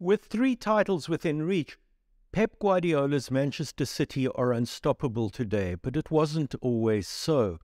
With three titles within reach, Pep Guardiola's Manchester City are unstoppable today, but it wasn't always so.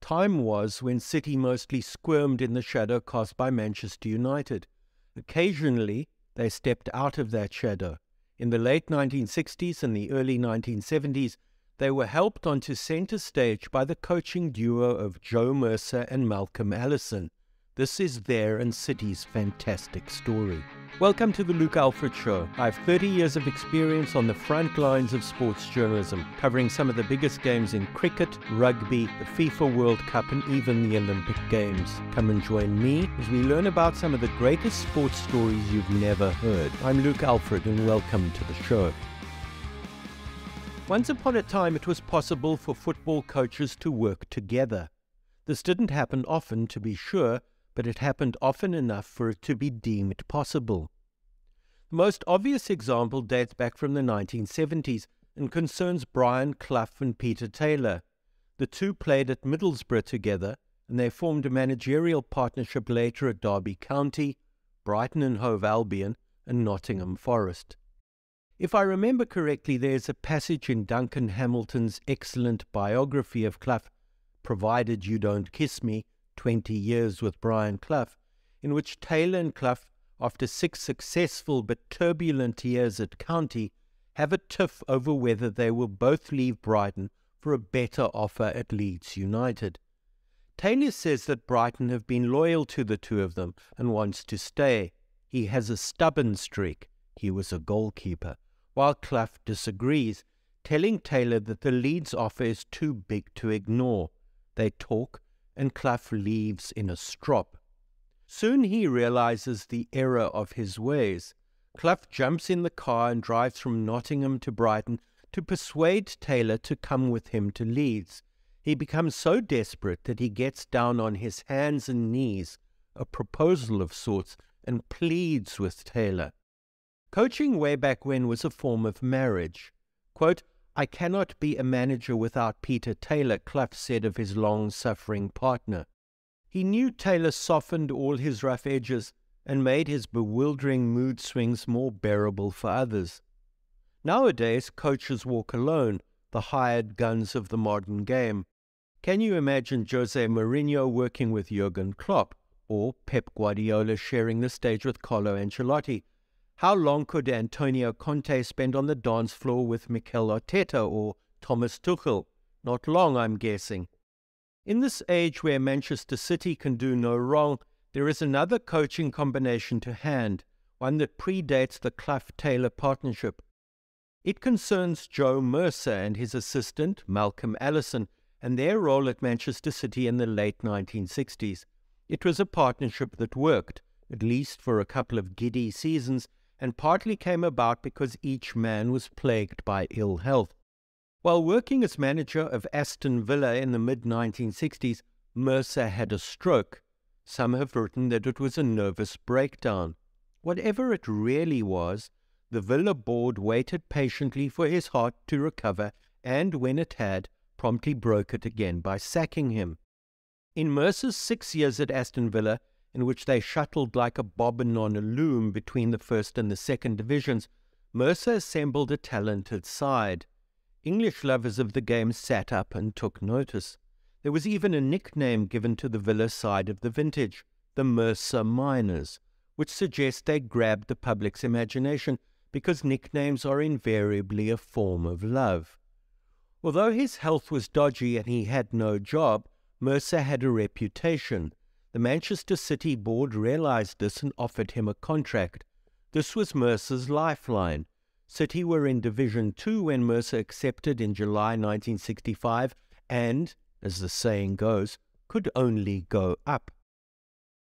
Time was when City mostly squirmed in the shadow cast by Manchester United. Occasionally, they stepped out of that shadow. In the late 1960s and the early 1970s, they were helped onto centre stage by the coaching duo of Joe Mercer and Malcolm Allison. This is their and City's fantastic story. Welcome to the Luke Alfred Show. I have 30 years of experience on the front lines of sports journalism, covering some of the biggest games in cricket, rugby, the FIFA World Cup, and even the Olympic Games. Come and join me as we learn about some of the greatest sports stories you've never heard. I'm Luke Alfred, and welcome to the show. Once upon a time, it was possible for football coaches to work together. This didn't happen often, to be sure but it happened often enough for it to be deemed possible. The most obvious example dates back from the 1970s and concerns Brian Clough and Peter Taylor. The two played at Middlesbrough together, and they formed a managerial partnership later at Derby County, Brighton and Hove Albion, and Nottingham Forest. If I remember correctly, there is a passage in Duncan Hamilton's excellent biography of Clough, Provided You Don't Kiss Me, 20 years with Brian Clough, in which Taylor and Clough, after six successful but turbulent years at County, have a tiff over whether they will both leave Brighton for a better offer at Leeds United. Taylor says that Brighton have been loyal to the two of them and wants to stay. He has a stubborn streak. He was a goalkeeper. While Clough disagrees, telling Taylor that the Leeds offer is too big to ignore. They talk and Clough leaves in a strop. Soon he realizes the error of his ways. Clough jumps in the car and drives from Nottingham to Brighton to persuade Taylor to come with him to Leeds. He becomes so desperate that he gets down on his hands and knees, a proposal of sorts, and pleads with Taylor. Coaching way back when was a form of marriage. Quote, I cannot be a manager without Peter Taylor, Clough said of his long suffering partner. He knew Taylor softened all his rough edges and made his bewildering mood swings more bearable for others. Nowadays, coaches walk alone, the hired guns of the modern game. Can you imagine Jose Mourinho working with Jurgen Klopp, or Pep Guardiola sharing the stage with Carlo Ancelotti? How long could Antonio Conte spend on the dance floor with Mikel Arteta or Thomas Tuchel? Not long, I'm guessing. In this age where Manchester City can do no wrong, there is another coaching combination to hand, one that predates the Clough Taylor partnership. It concerns Joe Mercer and his assistant, Malcolm Allison, and their role at Manchester City in the late 1960s. It was a partnership that worked, at least for a couple of giddy seasons, and partly came about because each man was plagued by ill health. While working as manager of Aston Villa in the mid 1960s, Mercer had a stroke. Some have written that it was a nervous breakdown. Whatever it really was, the Villa board waited patiently for his heart to recover, and when it had, promptly broke it again by sacking him. In Mercer's six years at Aston Villa, in which they shuttled like a bobbin on a loom between the first and the second divisions, Mercer assembled a talented side. English lovers of the game sat up and took notice. There was even a nickname given to the Villa side of the vintage, the Mercer Minors, which suggests they grabbed the public's imagination because nicknames are invariably a form of love. Although his health was dodgy and he had no job, Mercer had a reputation. The Manchester City board realized this and offered him a contract. This was Mercer's lifeline. City were in Division 2 when Mercer accepted in July 1965 and, as the saying goes, could only go up.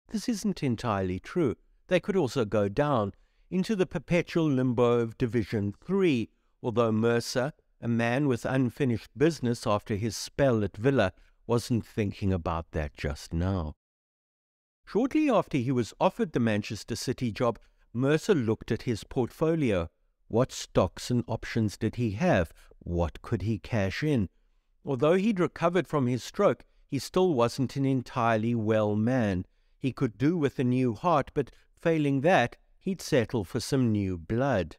This isn't entirely true. They could also go down into the perpetual limbo of Division 3, although Mercer, a man with unfinished business after his spell at Villa, wasn't thinking about that just now. Shortly after he was offered the Manchester City job, Mercer looked at his portfolio. What stocks and options did he have? What could he cash in? Although he'd recovered from his stroke, he still wasn't an entirely well man. He could do with a new heart, but failing that, he'd settle for some new blood.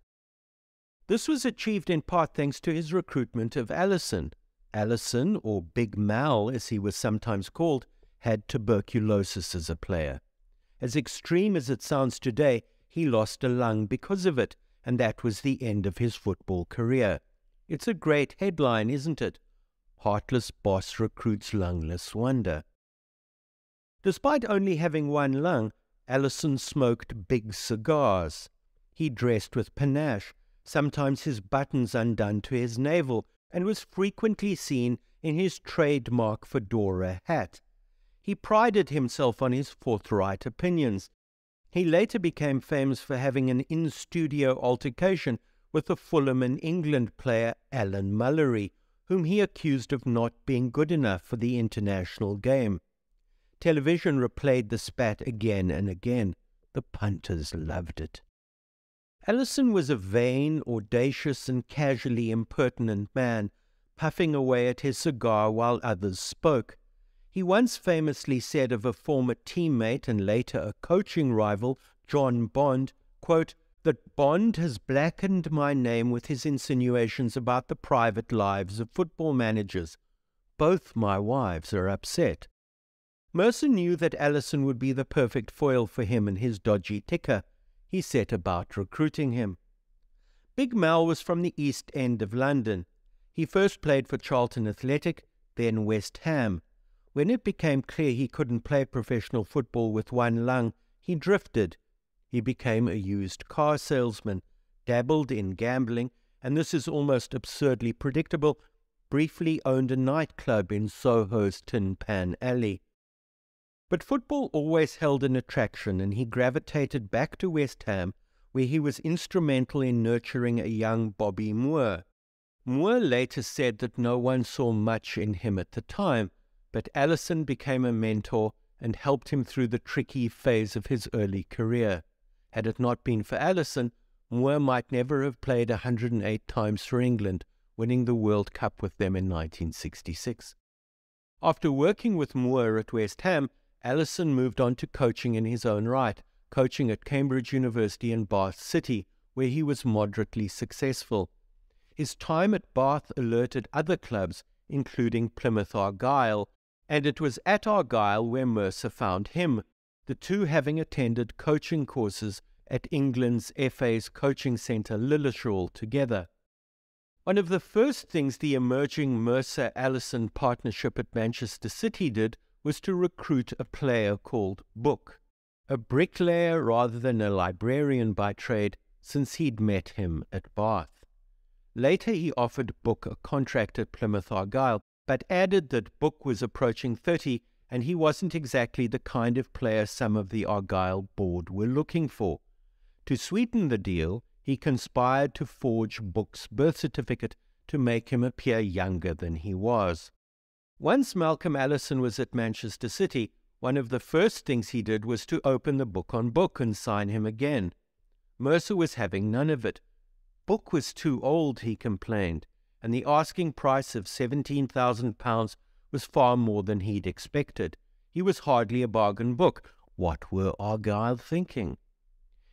This was achieved in part thanks to his recruitment of Allison. Allison, or Big Mal as he was sometimes called, had tuberculosis as a player. As extreme as it sounds today, he lost a lung because of it, and that was the end of his football career. It's a great headline, isn't it? Heartless boss recruits lungless wonder. Despite only having one lung, Allison smoked big cigars. He dressed with panache, sometimes his buttons undone to his navel, and was frequently seen in his trademark fedora hat. He prided himself on his forthright opinions. He later became famous for having an in studio altercation with the Fulham and England player Alan Mullery, whom he accused of not being good enough for the international game. Television replayed the spat again and again. The punters loved it. Allison was a vain, audacious, and casually impertinent man, puffing away at his cigar while others spoke. He once famously said of a former teammate and later a coaching rival, John Bond, quote, that Bond has blackened my name with his insinuations about the private lives of football managers. Both my wives are upset. Mercer knew that Allison would be the perfect foil for him and his dodgy ticker. He set about recruiting him. Big Mal was from the East End of London. He first played for Charlton Athletic, then West Ham. When it became clear he couldn't play professional football with one lung, he drifted. He became a used car salesman, dabbled in gambling, and this is almost absurdly predictable, briefly owned a nightclub in Soho's Tin Pan Alley. But football always held an attraction, and he gravitated back to West Ham, where he was instrumental in nurturing a young Bobby Moore. Moore later said that no one saw much in him at the time, but Allison became a mentor and helped him through the tricky phase of his early career. Had it not been for Allison, Moore might never have played 108 times for England, winning the World Cup with them in 1966. After working with Moore at West Ham, Allison moved on to coaching in his own right, coaching at Cambridge University and Bath City, where he was moderately successful. His time at Bath alerted other clubs, including Plymouth Argyle, and it was at Argyle where Mercer found him, the two having attended coaching courses at England's FA's coaching centre Lilleshall together. One of the first things the emerging Mercer Allison partnership at Manchester City did was to recruit a player called Book, a bricklayer rather than a librarian by trade, since he'd met him at Bath. Later, he offered Book a contract at Plymouth Argyle, but added that Book was approaching 30 and he wasn't exactly the kind of player some of the Argyle board were looking for. To sweeten the deal, he conspired to forge Book's birth certificate to make him appear younger than he was. Once Malcolm Allison was at Manchester City, one of the first things he did was to open the book on Book and sign him again. Mercer was having none of it. Book was too old, he complained, and the asking price of £17,000 was far more than he'd expected. He was hardly a bargain book. What were Argyle thinking?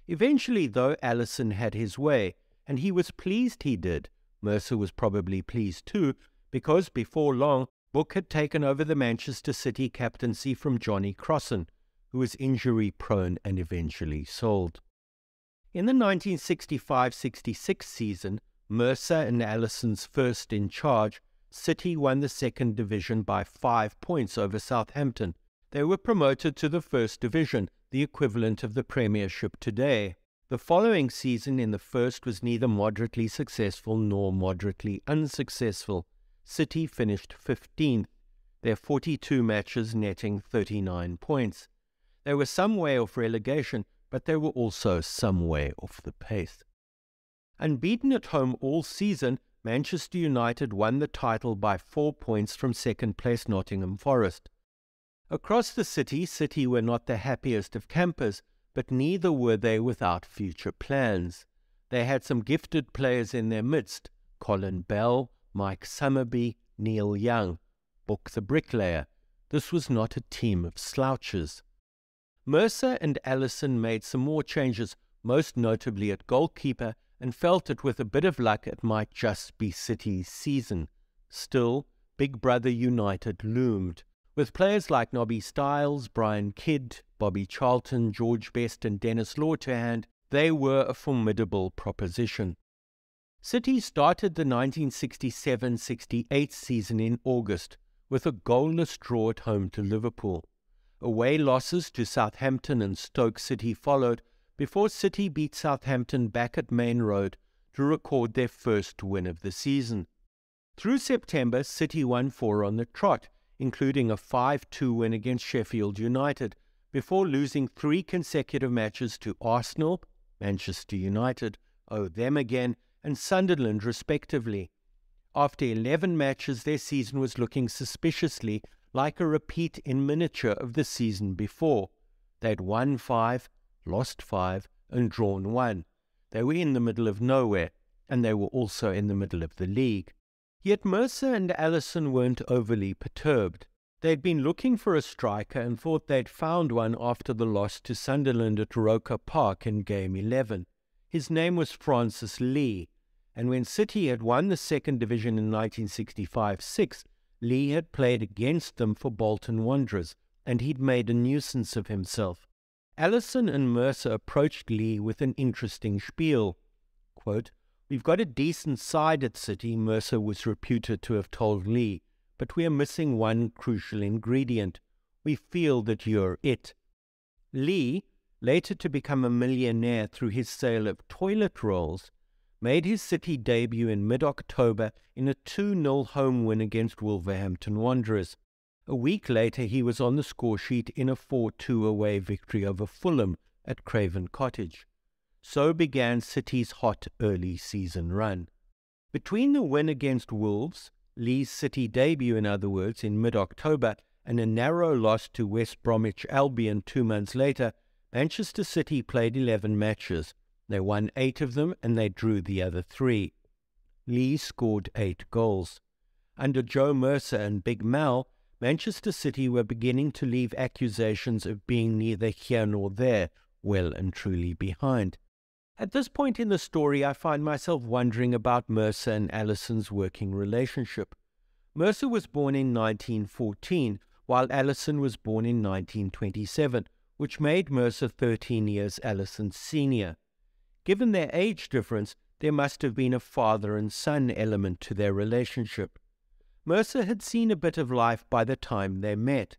Eventually, though, Allison had his way, and he was pleased he did. Mercer was probably pleased too, because before long Book had taken over the Manchester City captaincy from Johnny Crossan, who was injury prone and eventually sold. In the 1965 66 season, Mercer and Allison's first in charge, City won the second division by five points over Southampton. They were promoted to the first division, the equivalent of the Premiership today. The following season in the first was neither moderately successful nor moderately unsuccessful. City finished 15th, their 42 matches netting 39 points. They were some way off relegation, but they were also some way off the pace. Unbeaten at home all season, Manchester United won the title by four points from second place Nottingham Forest. Across the city, City were not the happiest of campers, but neither were they without future plans. They had some gifted players in their midst Colin Bell, Mike Summerbee, Neil Young, Book the Bricklayer. This was not a team of slouches. Mercer and Allison made some more changes, most notably at goalkeeper, and felt it with a bit of luck it might just be City's season. Still, Big Brother United loomed, with players like Nobby Stiles, Brian Kidd, Bobby Charlton, George Best, and Denis Law to hand, they were a formidable proposition. City started the 1967 68 season in August with a goalless draw at home to Liverpool. Away losses to Southampton and Stoke City followed before City beat Southampton back at Maine Road to record their first win of the season. Through September, City won four on the trot, including a 5 2 win against Sheffield United, before losing three consecutive matches to Arsenal, Manchester United, oh them again, and Sunderland, respectively. After 11 matches, their season was looking suspiciously like a repeat in miniature of the season before. They'd won five, lost five, and drawn one. They were in the middle of nowhere, and they were also in the middle of the league. Yet Mercer and Allison weren't overly perturbed. They'd been looking for a striker and thought they'd found one after the loss to Sunderland at Roker Park in Game 11. His name was Francis Lee, and when City had won the second division in 1965 6, Lee had played against them for Bolton Wanderers, and he'd made a nuisance of himself. Allison and Mercer approached Lee with an interesting spiel. Quote, We've got a decent side at City, Mercer was reputed to have told Lee, but we are missing one crucial ingredient. We feel that you're it. Lee, later to become a millionaire through his sale of toilet rolls, made his City debut in mid October in a 2 0 home win against Wolverhampton Wanderers. A week later, he was on the score sheet in a 4 2 away victory over Fulham at Craven Cottage. So began City's hot early season run. Between the win against Wolves, Lee's City debut, in other words, in mid October, and a narrow loss to West Bromwich Albion two months later, Manchester City played 11 matches. They won eight of them and they drew the other three. Lee scored eight goals. Under Joe Mercer and Big Mal, Manchester City were beginning to leave accusations of being neither here nor there, well and truly behind. At this point in the story, I find myself wondering about Mercer and Allison's working relationship. Mercer was born in 1914, while Allison was born in 1927, which made Mercer 13 years Allison's senior. Given their age difference, there must have been a father and son element to their relationship. Mercer had seen a bit of life by the time they met.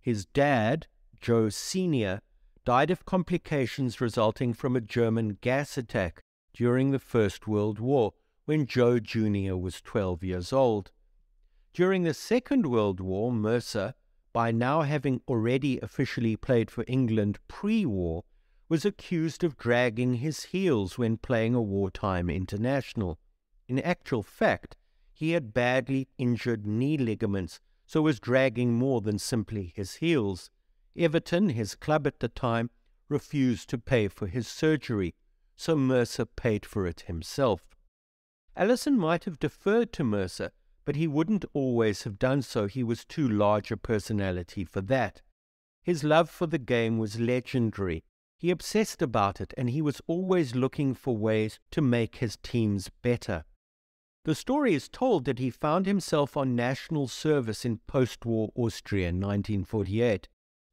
His dad, Joe Sr., died of complications resulting from a German gas attack during the First World War when Joe Jr. was 12 years old. During the Second World War, Mercer, by now having already officially played for England pre war, was accused of dragging his heels when playing a wartime international. In actual fact, he had badly injured knee ligaments, so was dragging more than simply his heels. Everton, his club at the time, refused to pay for his surgery, so Mercer paid for it himself. Allison might have deferred to Mercer, but he wouldn't always have done so. He was too large a personality for that. His love for the game was legendary. He obsessed about it, and he was always looking for ways to make his teams better. The story is told that he found himself on national service in post war Austria in 1948.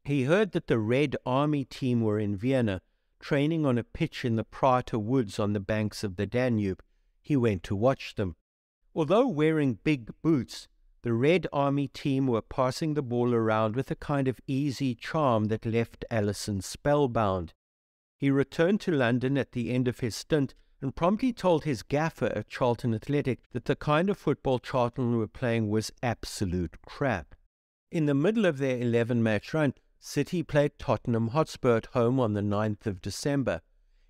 He heard that the Red Army team were in Vienna, training on a pitch in the Prater Woods on the banks of the Danube. He went to watch them. Although wearing big boots, the Red Army team were passing the ball around with a kind of easy charm that left Allison spellbound. He returned to London at the end of his stint and promptly told his gaffer at Charlton Athletic that the kind of football Charlton were playing was absolute crap. In the middle of their 11 match run, City played Tottenham Hotspur at home on the 9th of December.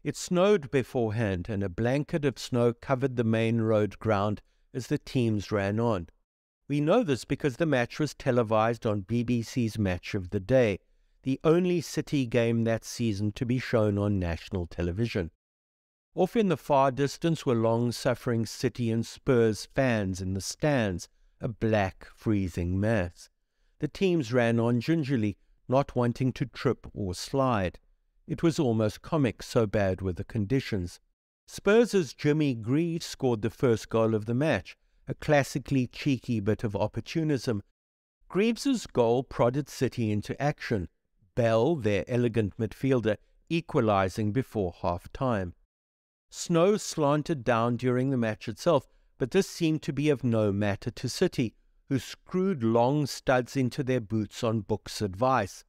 It snowed beforehand, and a blanket of snow covered the Maine Road ground as the teams ran on. We know this because the match was televised on BBC's Match of the Day, the only City game that season to be shown on national television. Off in the far distance were long suffering City and Spurs fans in the stands, a black, freezing mass. The teams ran on gingerly, not wanting to trip or slide. It was almost comic, so bad were the conditions. Spurs' Jimmy Greaves scored the first goal of the match, a classically cheeky bit of opportunism. Greaves' goal prodded City into action, Bell, their elegant midfielder, equalising before half time. Snow slanted down during the match itself, but this seemed to be of no matter to City, who screwed long studs into their boots on Book's advice.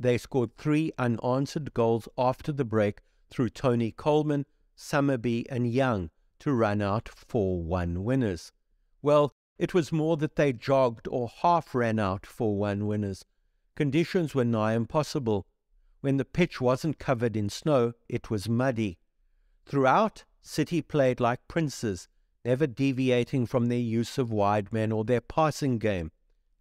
They scored three unanswered goals after the break through Tony Coleman, Summerbee, and Young to run out 4 1 winners. Well, it was more that they jogged or half ran out 4 1 winners. Conditions were nigh impossible. When the pitch wasn't covered in snow, it was muddy. Throughout, City played like princes, never deviating from their use of wide men or their passing game.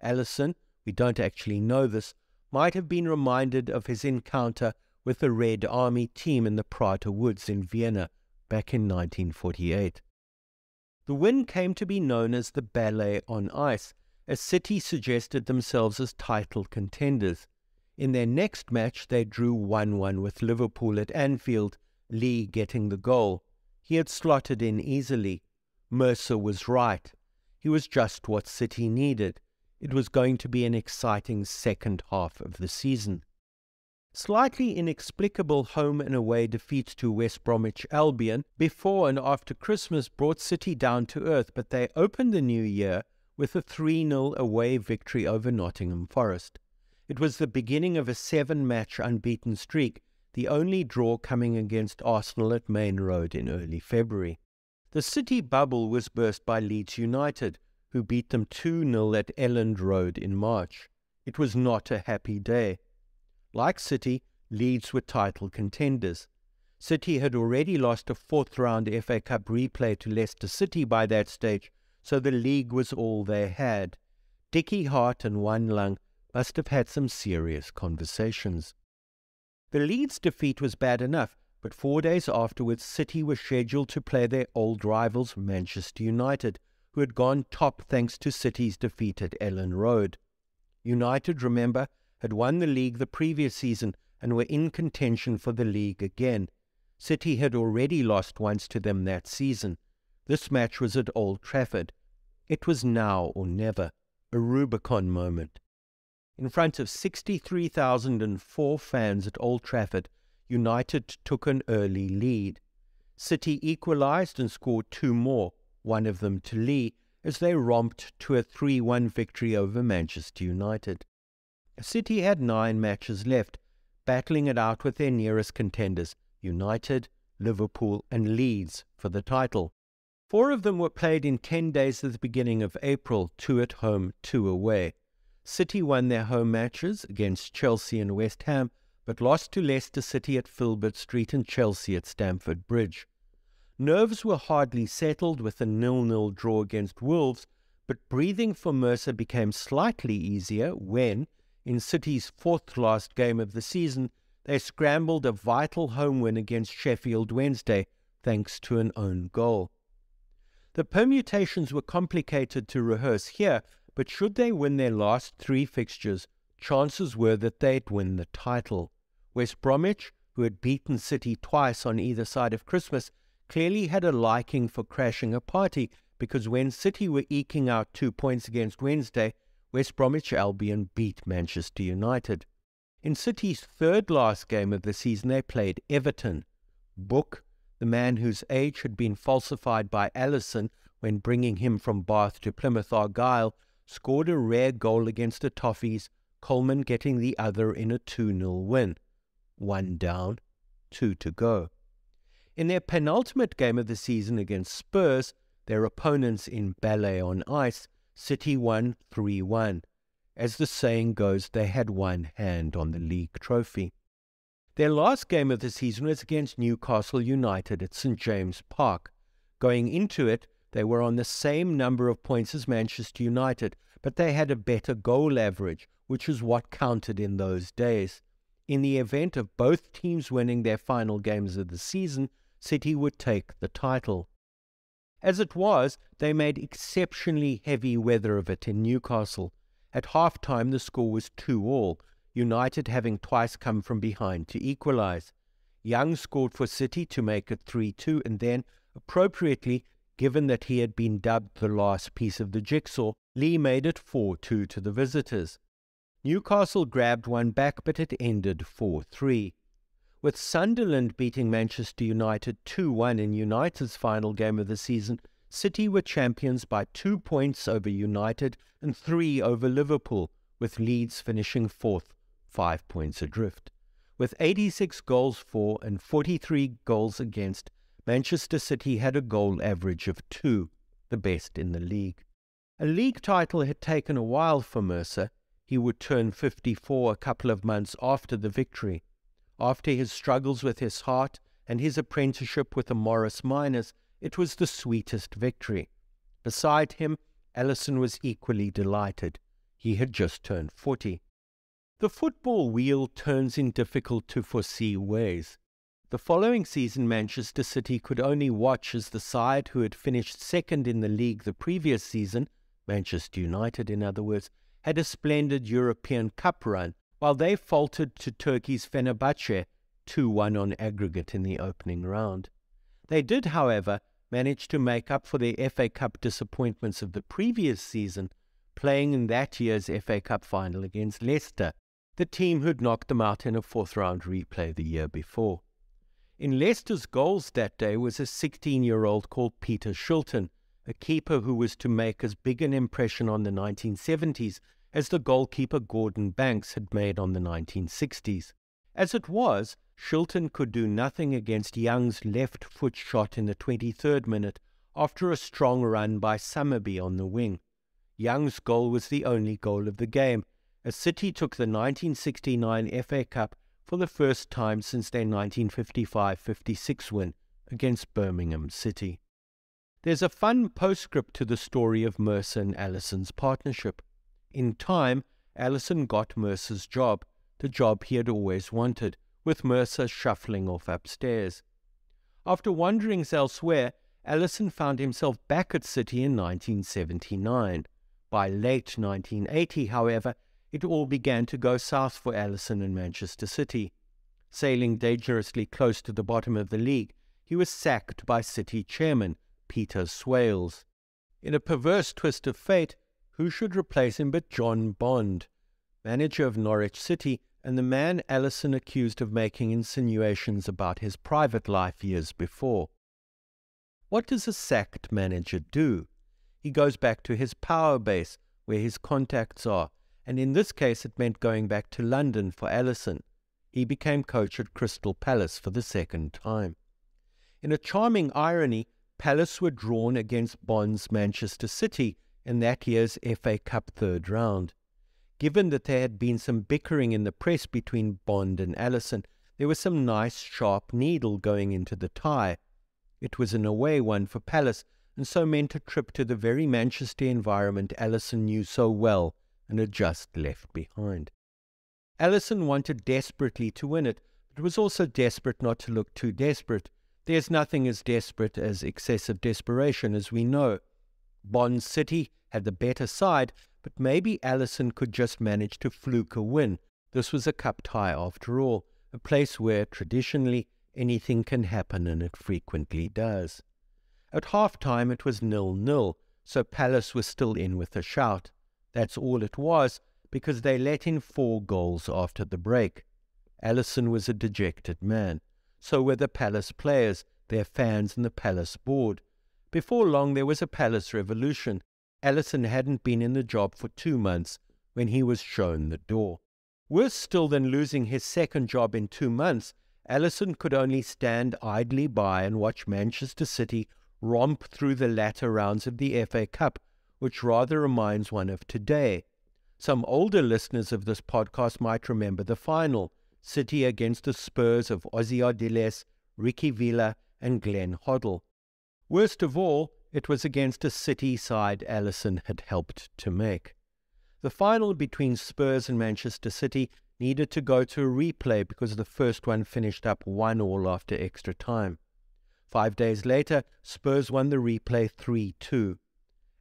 Allison, we don't actually know this, might have been reminded of his encounter with the Red Army team in the Prater Woods in Vienna back in 1948. The win came to be known as the Ballet on Ice, as City suggested themselves as title contenders. In their next match, they drew 1 1 with Liverpool at Anfield, Lee getting the goal. He had slotted in easily. Mercer was right. He was just what City needed. It was going to be an exciting second half of the season. Slightly inexplicable home and away defeats to West Bromwich Albion before and after Christmas brought City down to earth, but they opened the new year with a 3 0 away victory over Nottingham Forest. It was the beginning of a seven match unbeaten streak, the only draw coming against Arsenal at Maine Road in early February. The City bubble was burst by Leeds United, who beat them 2 0 at Elland Road in March. It was not a happy day. Like City, Leeds were title contenders. City had already lost a fourth round FA Cup replay to Leicester City by that stage, so the league was all they had. Dickie Hart and One Lung must have had some serious conversations. The Leeds defeat was bad enough, but four days afterwards, City were scheduled to play their old rivals, Manchester United, who had gone top thanks to City's defeat at Elland Road. United, remember, had won the league the previous season and were in contention for the league again. City had already lost once to them that season. This match was at Old Trafford. It was now or never, a Rubicon moment. In front of 63,004 fans at Old Trafford, United took an early lead. City equalised and scored two more, one of them to Lee, as they romped to a 3 1 victory over Manchester United. City had nine matches left, battling it out with their nearest contenders, United, Liverpool, and Leeds, for the title. Four of them were played in 10 days at the beginning of April, two at home, two away. City won their home matches against Chelsea and West Ham, but lost to Leicester City at Filbert Street and Chelsea at Stamford Bridge. Nerves were hardly settled with a nil-nil draw against Wolves, but breathing for Mercer became slightly easier when, in City's fourth last game of the season, they scrambled a vital home win against Sheffield Wednesday thanks to an own goal. The permutations were complicated to rehearse here, but should they win their last three fixtures, chances were that they'd win the title. West Bromwich, who had beaten City twice on either side of Christmas, clearly had a liking for crashing a party because when City were eking out two points against Wednesday, West Bromwich Albion beat Manchester United. In City's third last game of the season, they played Everton. Book the man whose age had been falsified by Allison when bringing him from Bath to Plymouth Argyle, scored a rare goal against the Toffees, Coleman getting the other in a 2 0 win. One down, two to go. In their penultimate game of the season against Spurs, their opponents in Ballet on Ice, City won 3 1. As the saying goes, they had one hand on the league trophy. Their last game of the season was against Newcastle United at St James Park. Going into it, they were on the same number of points as Manchester United, but they had a better goal average, which was what counted in those days. In the event of both teams winning their final games of the season, City would take the title. As it was, they made exceptionally heavy weather of it in Newcastle. At half time, the score was 2 all, United having twice come from behind to equalise. Young scored for City to make it 3 2, and then, appropriately, given that he had been dubbed the last piece of the jigsaw, Lee made it 4 2 to the visitors. Newcastle grabbed one back, but it ended 4 3. With Sunderland beating Manchester United 2 1 in United's final game of the season, City were champions by two points over United and three over Liverpool, with Leeds finishing fourth, five points adrift. With 86 goals for and 43 goals against, Manchester City had a goal average of two, the best in the league. A league title had taken a while for Mercer. He would turn 54 a couple of months after the victory. After his struggles with his heart and his apprenticeship with the Morris Miners, it was the sweetest victory. Beside him, Allison was equally delighted. He had just turned 40. The football wheel turns in difficult to foresee ways. The following season, Manchester City could only watch as the side who had finished second in the league the previous season, Manchester United in other words, had a splendid European Cup run, while they faltered to Turkey's Fenerbahce 2 1 on aggregate in the opening round. They did, however, manage to make up for the FA Cup disappointments of the previous season, playing in that year's FA Cup final against Leicester, the team who'd knocked them out in a fourth round replay the year before. In Leicester's goals that day was a 16 year old called Peter Shilton, a keeper who was to make as big an impression on the 1970s as the goalkeeper Gordon Banks had made on the 1960s. As it was, Shilton could do nothing against Young's left foot shot in the 23rd minute after a strong run by Summerbee on the wing. Young's goal was the only goal of the game, as City took the 1969 FA Cup for the first time since their 1955-56 win against Birmingham City. There's a fun postscript to the story of Mercer and Allison's partnership. In time, Allison got Mercer's job, the job he had always wanted, with Mercer shuffling off upstairs. After wanderings elsewhere, Allison found himself back at City in 1979. By late 1980, however, it all began to go south for Allison in Manchester City. Sailing dangerously close to the bottom of the league, he was sacked by City chairman Peter Swales. In a perverse twist of fate, who should replace him but John Bond, manager of Norwich City and the man Allison accused of making insinuations about his private life years before. What does a sacked manager do? He goes back to his power base, where his contacts are, and in this case it meant going back to London for Allison. He became coach at Crystal Palace for the second time. In a charming irony, Palace were drawn against Bond's Manchester City in that year's FA Cup third round. Given that there had been some bickering in the press between Bond and Allison, there was some nice sharp needle going into the tie. It was an away one for Palace, and so meant a trip to the very Manchester environment Allison knew so well and had just left behind. Allison wanted desperately to win it, but was also desperate not to look too desperate. There's nothing as desperate as excessive desperation, as we know. Bond City had the better side, but maybe Allison could just manage to fluke a win. This was a cup tie after all, a place where, traditionally, anything can happen, and it frequently does. At half time it was nil-nil, so Palace was still in with a shout. That's all it was, because they let in four goals after the break. Allison was a dejected man. So were the Palace players, their fans, and the Palace board. Before long there was a Palace revolution, Allison hadn't been in the job for two months when he was shown the door. Worse still than losing his second job in two months, Allison could only stand idly by and watch Manchester City romp through the latter rounds of the FA Cup, which rather reminds one of today. Some older listeners of this podcast might remember the final City against the Spurs of Ossie Ardiles, Ricky Villa, and Glenn Hoddle. Worst of all, it was against a City side Allison had helped to make. The final between Spurs and Manchester City needed to go to a replay because the first one finished up one all after extra time. Five days later, Spurs won the replay 3 2.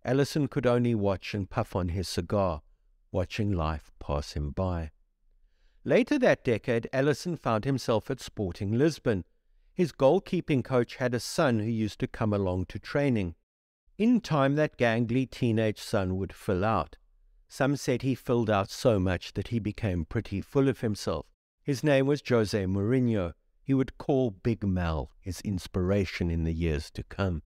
Allison could only watch and puff on his cigar, watching life pass him by. Later that decade, Allison found himself at Sporting Lisbon. His goalkeeping coach had a son who used to come along to training. In time, that gangly teenage son would fill out. Some said he filled out so much that he became pretty full of himself. His name was Jose Mourinho. He would call Big Mal his inspiration in the years to come.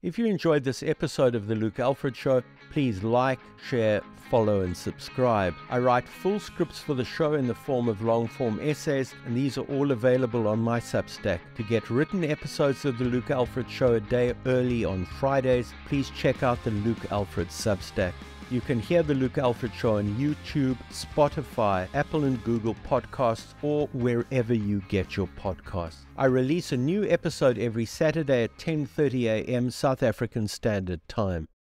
If you enjoyed this episode of The Luke Alfred Show, please like, share, follow, and subscribe. I write full scripts for the show in the form of long form essays, and these are all available on my Substack. To get written episodes of The Luke Alfred Show a day early on Fridays, please check out the Luke Alfred Substack. You can hear The Luke Alfred Show on YouTube, Spotify, Apple and Google Podcasts, or wherever you get your podcasts. I release a new episode every Saturday at 10:30 a.m. South African Standard Time.